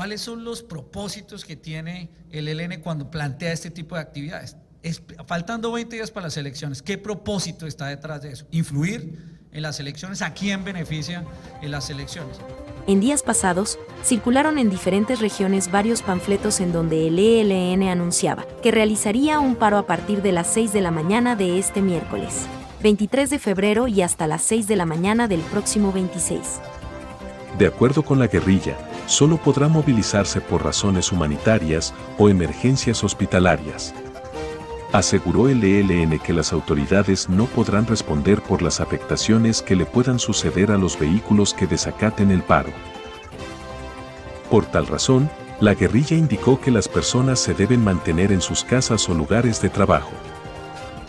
¿cuáles son los propósitos que tiene el ELN cuando plantea este tipo de actividades? faltando 20 días para las elecciones, ¿qué propósito está detrás de eso? ¿Influir en las elecciones? ¿A quién beneficia en las elecciones? En días pasados, circularon en diferentes regiones varios panfletos en donde el ELN anunciaba que realizaría un paro a partir de las 6 de la mañana de este miércoles, 23 de febrero y hasta las 6 de la mañana del próximo 26. De acuerdo con la guerrilla, solo podrá movilizarse por razones humanitarias o emergencias hospitalarias. Aseguró el ELN que las autoridades no podrán responder por las afectaciones que le puedan suceder a los vehículos que desacaten el paro. Por tal razón, la guerrilla indicó que las personas se deben mantener en sus casas o lugares de trabajo.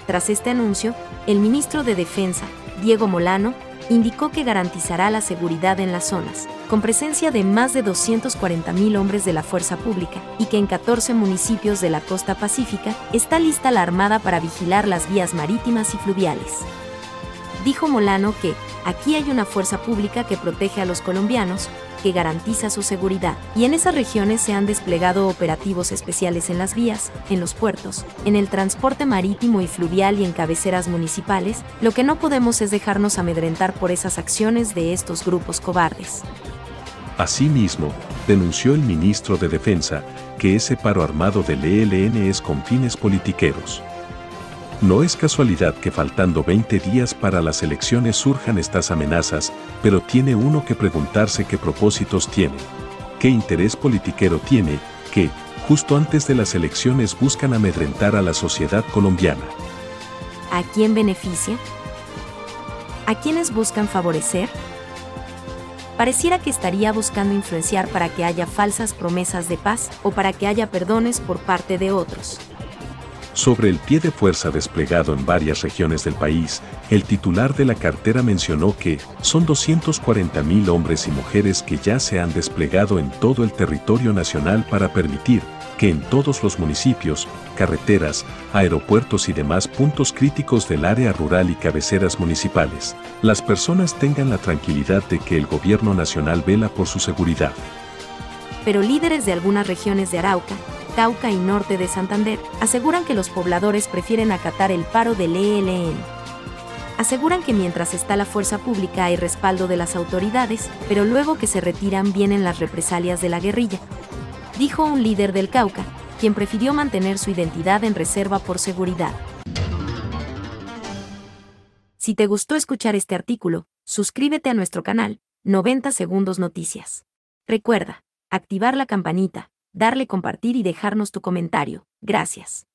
Tras este anuncio, el ministro de Defensa, Diego Molano, indicó que garantizará la seguridad en las zonas, con presencia de más de 240.000 hombres de la fuerza pública, y que en 14 municipios de la costa pacífica está lista la Armada para vigilar las vías marítimas y fluviales. Dijo Molano que, aquí hay una fuerza pública que protege a los colombianos, que garantiza su seguridad, y en esas regiones se han desplegado operativos especiales en las vías, en los puertos, en el transporte marítimo y fluvial y en cabeceras municipales, lo que no podemos es dejarnos amedrentar por esas acciones de estos grupos cobardes. Asimismo, denunció el ministro de Defensa que ese paro armado del ELN es con fines politiqueros. No es casualidad que faltando 20 días para las elecciones surjan estas amenazas, pero tiene uno que preguntarse qué propósitos tiene, qué interés politiquero tiene, que, justo antes de las elecciones buscan amedrentar a la sociedad colombiana. ¿A quién beneficia? ¿A quiénes buscan favorecer? Pareciera que estaría buscando influenciar para que haya falsas promesas de paz o para que haya perdones por parte de otros. Sobre el pie de fuerza desplegado en varias regiones del país, el titular de la cartera mencionó que son 240.000 hombres y mujeres que ya se han desplegado en todo el territorio nacional para permitir que en todos los municipios, carreteras, aeropuertos y demás puntos críticos del área rural y cabeceras municipales, las personas tengan la tranquilidad de que el gobierno nacional vela por su seguridad. Pero líderes de algunas regiones de Arauca, Cauca y norte de Santander, aseguran que los pobladores prefieren acatar el paro del ELN. Aseguran que mientras está la fuerza pública hay respaldo de las autoridades, pero luego que se retiran vienen las represalias de la guerrilla. Dijo un líder del Cauca, quien prefirió mantener su identidad en reserva por seguridad. Si te gustó escuchar este artículo, suscríbete a nuestro canal, 90 Segundos Noticias. Recuerda, activar la campanita darle compartir y dejarnos tu comentario. Gracias.